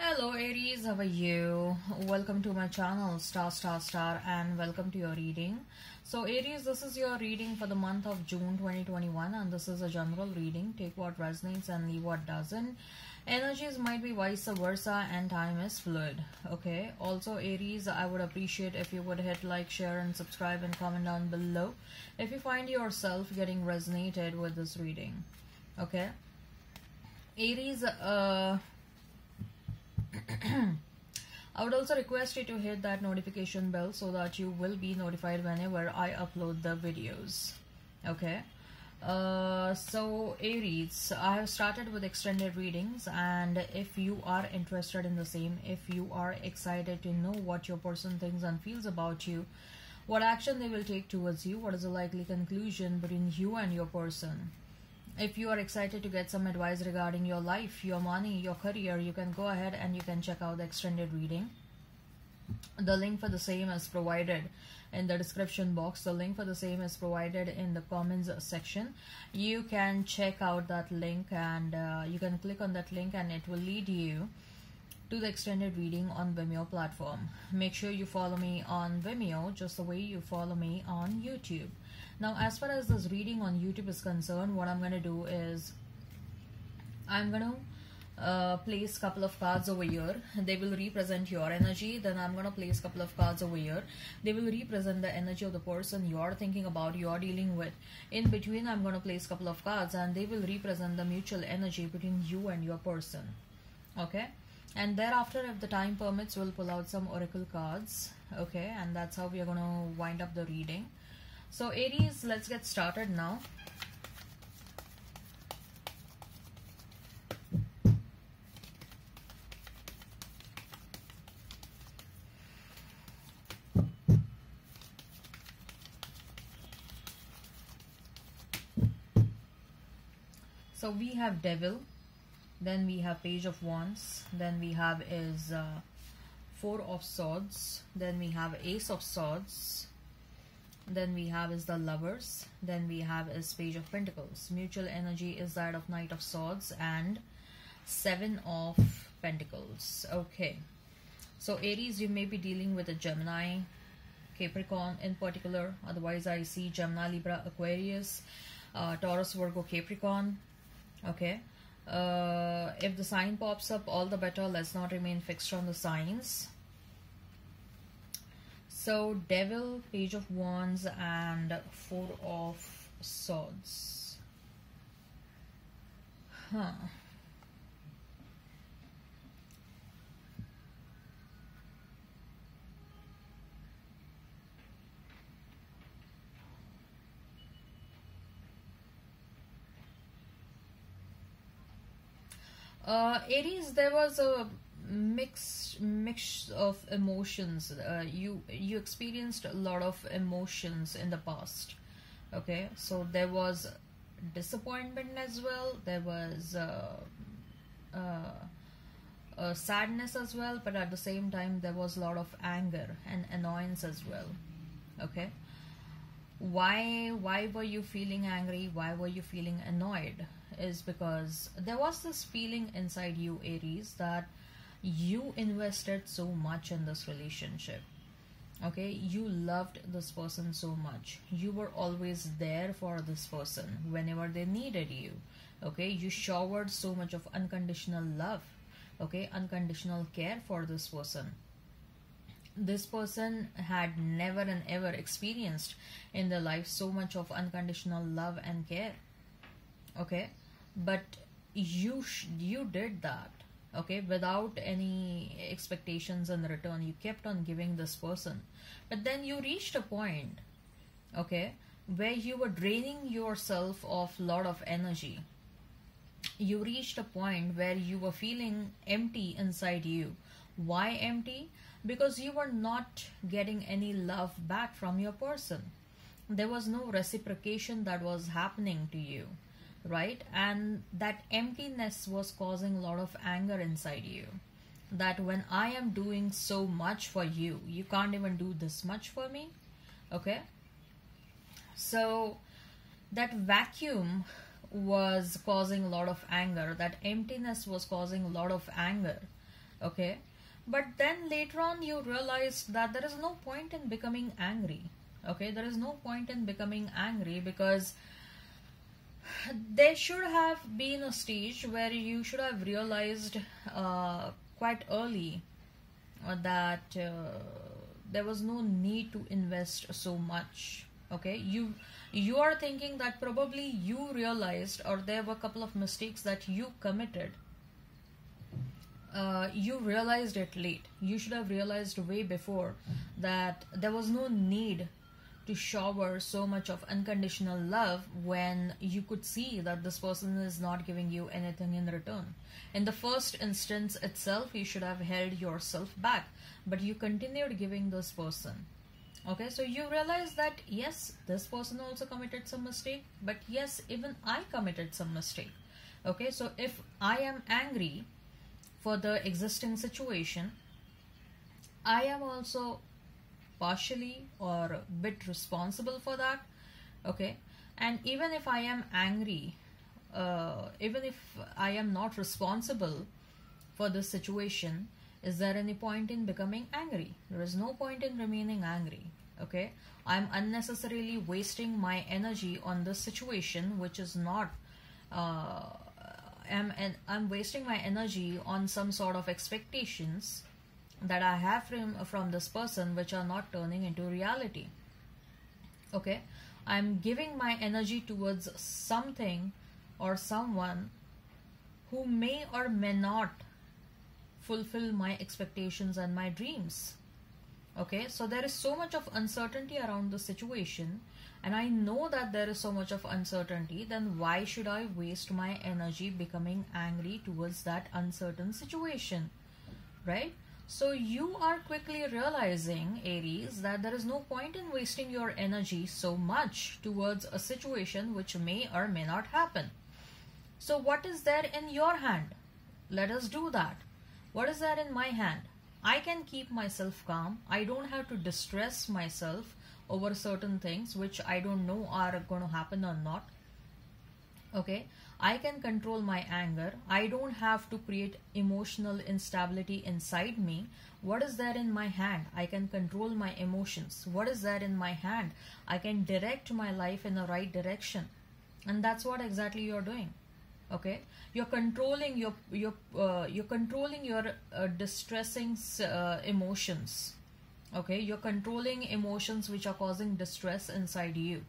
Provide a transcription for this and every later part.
Hello Aries, how are you? Welcome to my channel Staar Staar Staar and welcome to your reading. So Aries, this is your reading for the month of June 2021 and this is a general reading. Take what resonates and leave what doesn't. Energies might be vice versa and time is fluid. Okay. Also Aries, I would appreciate if you would hit like, share and subscribe and comment down below if you find yourself getting resonated with this reading. Okay. Aries, uh, I would also request you to hit that notification bell so that you will be notified whenever I upload the videos. Okay. Uh, so Aries, I have started with extended readings and if you are interested in the same, if you are excited to know what your person thinks and feels about you, what action they will take towards you, what is the likely conclusion between you and your person, if you are excited to get some advice regarding your life, your money, your career, you can go ahead and you can check out the extended reading. The link for the same is provided in the description box. The link for the same is provided in the comments section. You can check out that link and uh, you can click on that link and it will lead you to the extended reading on Vimeo platform. Make sure you follow me on Vimeo just the way you follow me on YouTube. Now, as far as this reading on YouTube is concerned, what I'm going to do is I'm going to uh, place a couple of cards over here. They will represent your energy. Then I'm going to place a couple of cards over here. They will represent the energy of the person you're thinking about, you're dealing with. In between, I'm going to place a couple of cards and they will represent the mutual energy between you and your person. Okay. And thereafter, if the time permits, we'll pull out some oracle cards. Okay. And that's how we are going to wind up the reading. So Aries, let's get started now. So we have Devil, then we have Page of Wands, then we have is uh, Four of Swords, then we have Ace of Swords, then we have is the lovers. Then we have is page of pentacles. Mutual energy is that of knight of swords and seven of pentacles. Okay. So aries you may be dealing with a gemini capricorn in particular. Otherwise i see gemini libra aquarius uh, taurus virgo capricorn. Okay. Uh, if the sign pops up all the better. Let's not remain fixed on the signs so devil page of wands and four of swords. Huh. Uh aries there was a mix mix of emotions. Uh, you you experienced a lot of emotions in the past okay? So there was disappointment as well there was uh, uh, sadness as well but at the same time there was a lot of anger and annoyance as well okay? Why why were you feeling angry? Why were you feeling annoyed? Is because there was this feeling inside you aries that you invested so much in this relationship okay? You loved this person so much. You were always there for this person whenever they needed you okay? You showered so much of unconditional love okay? Unconditional care for this person. This person had never and ever experienced in their life so much of unconditional love and care okay? But you you did that okay without any expectations in return you kept on giving this person. But then you reached a point okay where you were draining yourself of a lot of energy. You reached a point where you were feeling empty inside you. Why empty? Because you were not getting any love back from your person. There was no reciprocation that was happening to you right? And that emptiness was causing a lot of anger inside you. That when i am doing so much for you you can't even do this much for me okay? So that vacuum was causing a lot of anger. That emptiness was causing a lot of anger okay? But then later on you realize that there is no point in becoming angry okay? There is no point in becoming angry because there should have been a stage where you should have realized uh, quite early uh, that uh, there was no need to invest so much okay? You you are thinking that probably you realized or there were a couple of mistakes that you committed. Uh, you realized it late. You should have realized way before that there was no need to shower so much of unconditional love when you could see that this person is not giving you anything in return. In the first instance itself, you should have held yourself back, but you continued giving this person. Okay, so you realize that yes, this person also committed some mistake, but yes, even I committed some mistake. Okay, so if I am angry for the existing situation, I am also partially or a bit responsible for that okay? And even if i am angry uh, even if i am not responsible for this situation is there any point in becoming angry? There is no point in remaining angry okay? I'm unnecessarily wasting my energy on this situation which is not uh, and i'm wasting my energy on some sort of expectations that I have from, from this person which are not turning into reality. Okay, I'm giving my energy towards something or someone who may or may not fulfill my expectations and my dreams. Okay, so there is so much of uncertainty around the situation, and I know that there is so much of uncertainty, then why should I waste my energy becoming angry towards that uncertain situation? Right? So you are quickly realizing, Aries, that there is no point in wasting your energy so much towards a situation which may or may not happen. So what is there in your hand? Let us do that. What is there in my hand? I can keep myself calm. I don't have to distress myself over certain things which I don't know are going to happen or not. Okay. I can control my anger. I don't have to create emotional instability inside me. What is there in my hand? I can control my emotions. What is there in my hand? I can direct my life in the right direction. And that's what exactly you're doing. Okay, you're controlling your your uh, you're controlling your uh, distressing uh, emotions. Okay, you're controlling emotions which are causing distress inside you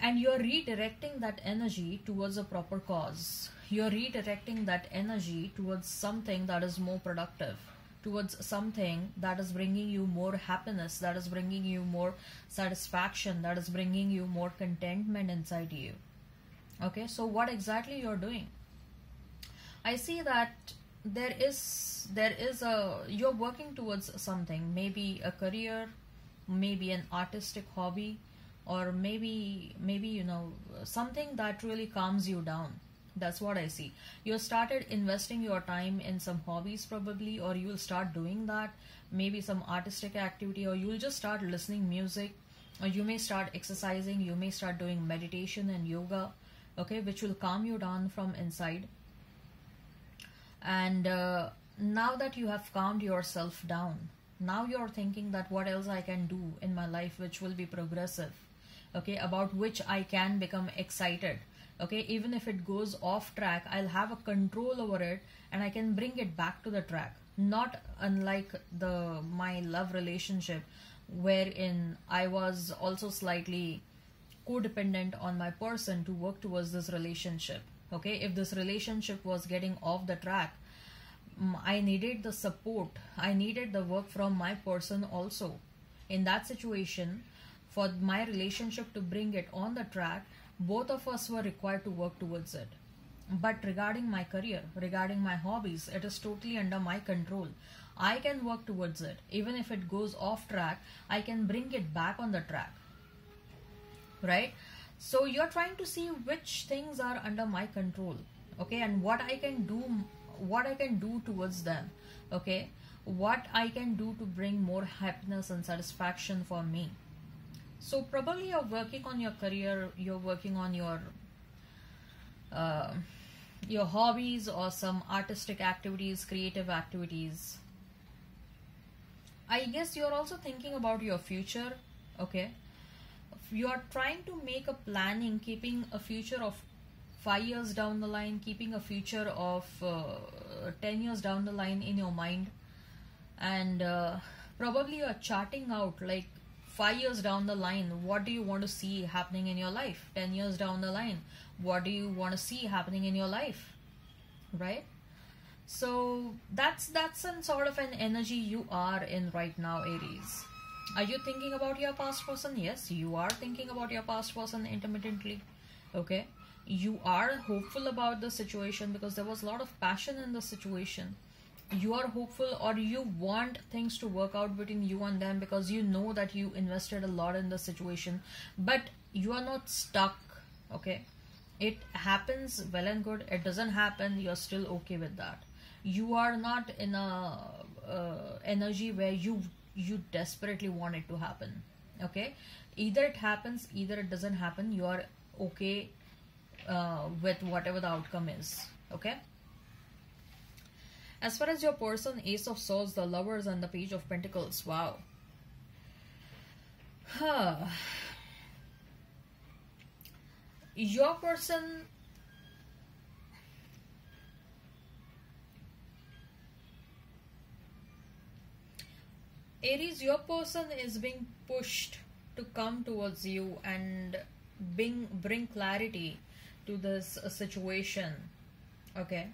and you're redirecting that energy towards a proper cause. You're redirecting that energy towards something that is more productive towards something that is bringing you more happiness that is bringing you more satisfaction that is bringing you more contentment inside you. Okay so what exactly you're doing? I see that there is there is a you're working towards something maybe a career maybe an artistic hobby or maybe maybe you know something that really calms you down. That's what i see. You started investing your time in some hobbies probably or you'll start doing that. Maybe some artistic activity or you'll just start listening music. Or you may start exercising you may start doing meditation and yoga okay which will calm you down from inside. And uh, now that you have calmed yourself down now you're thinking that what else i can do in my life which will be progressive okay about which i can become excited okay? Even if it goes off track i'll have a control over it and i can bring it back to the track. Not unlike the my love relationship wherein i was also slightly codependent on my person to work towards this relationship okay? If this relationship was getting off the track mm, i needed the support. I needed the work from my person also. In that situation for my relationship to bring it on the track, both of us were required to work towards it. But regarding my career, regarding my hobbies, it is totally under my control. I can work towards it. Even if it goes off track, I can bring it back on the track. Right? So you're trying to see which things are under my control. Okay, and what I can do what I can do towards them. Okay, what I can do to bring more happiness and satisfaction for me so probably you're working on your career you're working on your uh, your hobbies or some artistic activities creative activities. I guess you're also thinking about your future okay? You are trying to make a planning keeping a future of five years down the line keeping a future of uh, 10 years down the line in your mind. And uh, probably you're charting out like five years down the line what do you want to see happening in your life? 10 years down the line what do you want to see happening in your life? Right? So that's that's some sort of an energy you are in right now aries. Are you thinking about your past person? Yes you are thinking about your past person intermittently. Okay? You are hopeful about the situation because there was a lot of passion in the situation you are hopeful or you want things to work out between you and them because you know that you invested a lot in the situation but you are not stuck okay? It happens well and good. It doesn't happen. You're still okay with that. You are not in a uh, energy where you you desperately want it to happen okay? Either it happens either it doesn't happen you are okay uh, with whatever the outcome is okay as far as your person ace of swords the lovers and the page of pentacles wow huh your person Aries, your person is being pushed to come towards you and bring bring clarity to this situation. Okay,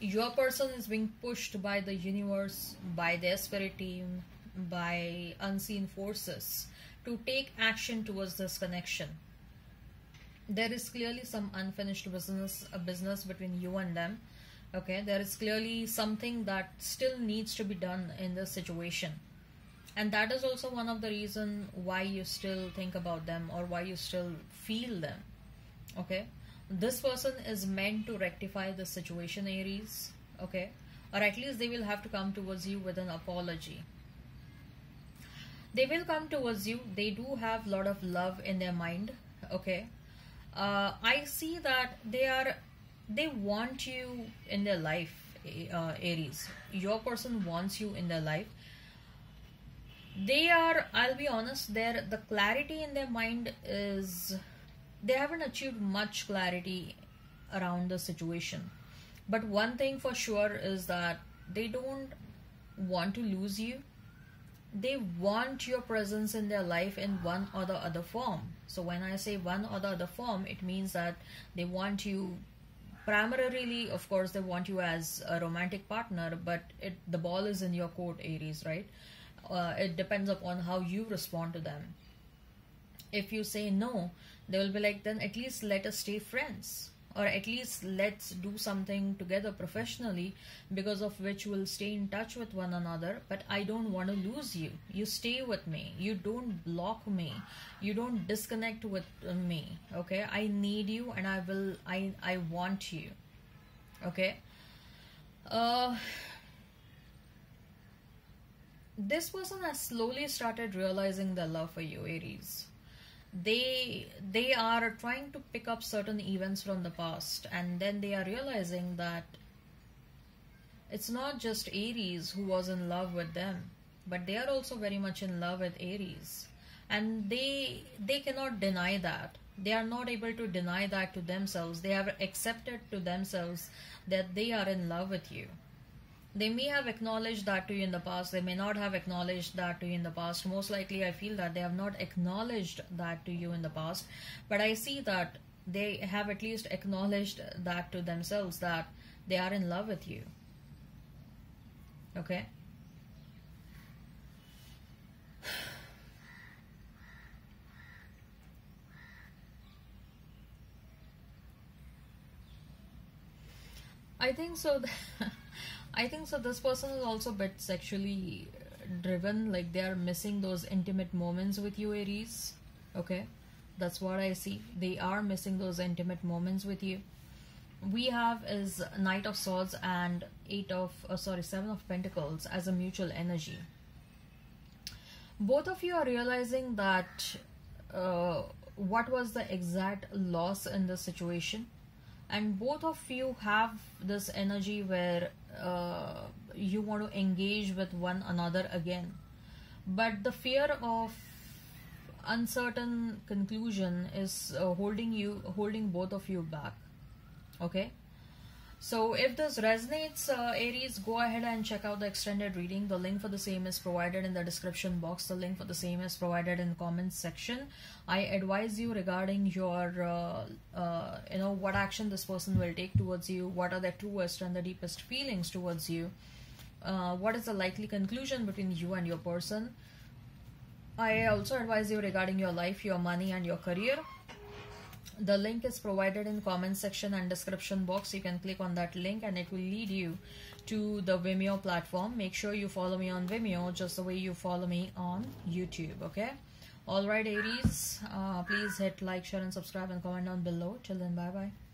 your person is being pushed by the universe, by their spirit team, by unseen forces to take action towards this connection. There is clearly some unfinished business a business between you and them okay? There is clearly something that still needs to be done in this situation. And that is also one of the reason why you still think about them or why you still feel them okay this person is meant to rectify the situation aries okay or at least they will have to come towards you with an apology they will come towards you they do have a lot of love in their mind okay uh, I see that they are they want you in their life, uh, Aries. Your person wants you in their life. They are, I'll be honest, there the clarity in their mind is they haven't achieved much clarity around the situation. But one thing for sure is that they don't want to lose you they want your presence in their life in one or the other form. So when I say one or the other form, it means that they want you primarily, of course, they want you as a romantic partner, but it the ball is in your court, Aries, right? Uh, it depends upon how you respond to them. If you say no, they will be like, then at least let us stay friends or at least let's do something together professionally because of which we'll stay in touch with one another. But i don't want to lose you. You stay with me. You don't block me. You don't disconnect with me okay? I need you and i will i i want you okay? Uh this person has slowly started realizing the love for you aries they they are trying to pick up certain events from the past and then they are realizing that it's not just aries who was in love with them but they are also very much in love with aries. And they they cannot deny that. They are not able to deny that to themselves. They have accepted to themselves that they are in love with you they may have acknowledged that to you in the past they may not have acknowledged that to you in the past. Most likely i feel that they have not acknowledged that to you in the past. But i see that they have at least acknowledged that to themselves that they are in love with you. Okay? I think so. I think so. This person is also a bit sexually driven, like they are missing those intimate moments with you, Aries. Okay, that's what I see. They are missing those intimate moments with you. We have is Knight of Swords and Eight of, uh, sorry, Seven of Pentacles as a mutual energy. Both of you are realizing that uh, what was the exact loss in the situation and both of you have this energy where uh, you want to engage with one another again. But the fear of uncertain conclusion is uh, holding you holding both of you back. Okay so if this resonates, uh, Aries, go ahead and check out the extended reading. The link for the same is provided in the description box. The link for the same is provided in the comments section. I advise you regarding your, uh, uh, you know, what action this person will take towards you. What are their truest and the deepest feelings towards you. Uh, what is the likely conclusion between you and your person. I also advise you regarding your life, your money and your career the link is provided in comment section and description box. You can click on that link and it will lead you to the vimeo platform. Make sure you follow me on vimeo just the way you follow me on youtube okay? All right aries uh, please hit like share and subscribe and comment down below. Till then bye bye